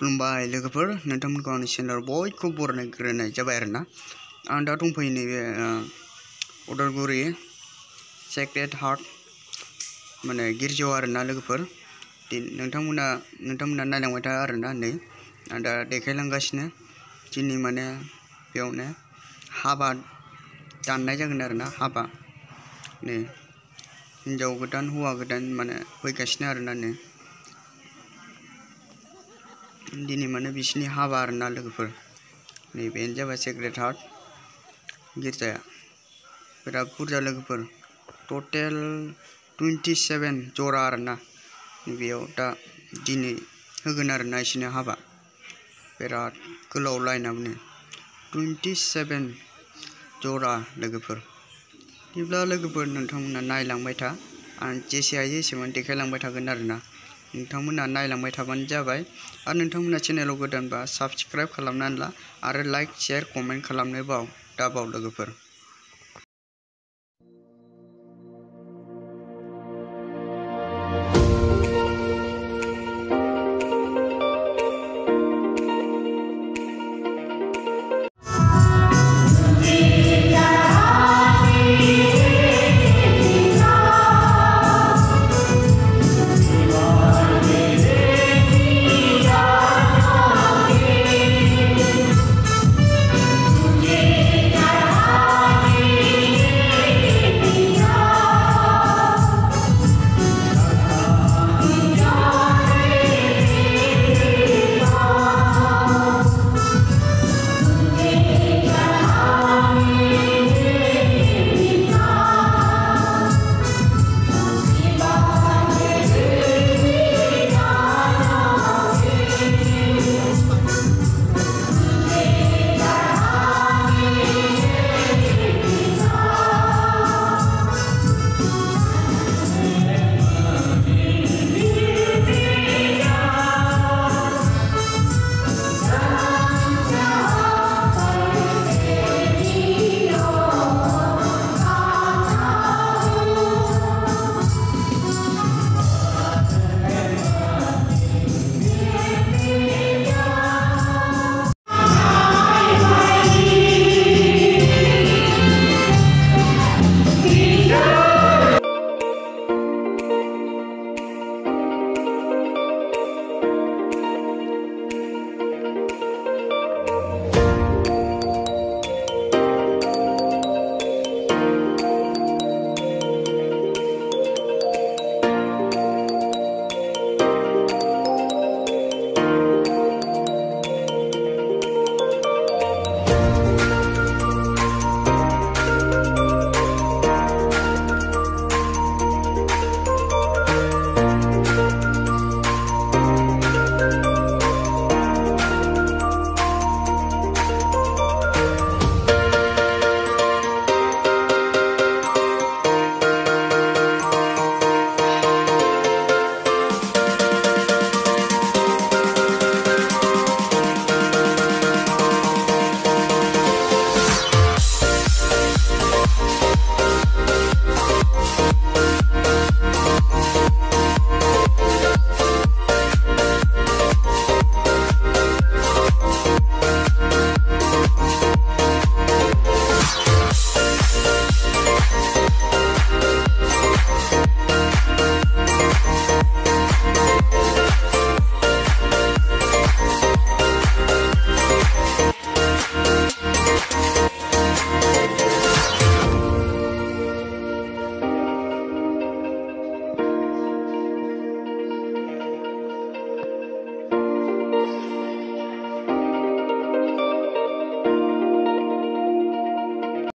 खुलुमबाय लोगोफोर नोंथांमोनखौ आंनि चेनेलाव बयखौबो बरायग्रोनाय जाबाय आरोना आं नैबे उदालगुरि सेक्रेट हार्ट माने गिर्जायाव आरोना लोगोफोर नोंथांमोना नोंथांमोना नायलांबाय था आरोना नै आं दा देखायलांगासिनो दिनै हाबा दाननाय जागोन आरोना हाबा नै हिन्जाव गोदान हौवा गोदान माने फैगासिनो नै दिनै माने बिसिनि हाबा आरोना लोगोफोर। नैबेनो जाबाय सेक्रेट हार्ट गिर्जाया। बिराद बुरजा लोगोफोर। टटेल टुइन्टि सेभेन जरा आरोना। बेयाव दा दिनै होगोन आरोना बिसोरनि हाबा। बिराद गोलाव लाइनावनो टुइन्टि सेभेन जरा लोगोफोर। बिदिब्ला लोगोफोर नोंथांमोना नायलांबाय था। आं जेसे हायो एसेबां नोंथांमोना नायलांबाय थाबानो जाबाय आरो नोंथांमोना चेनेलाव गोदानबा साबस्क्राइब खालामनानै ला आरो लाइक शेयार कमेन्ट खालामनो बाव दाबाव लोगोफोर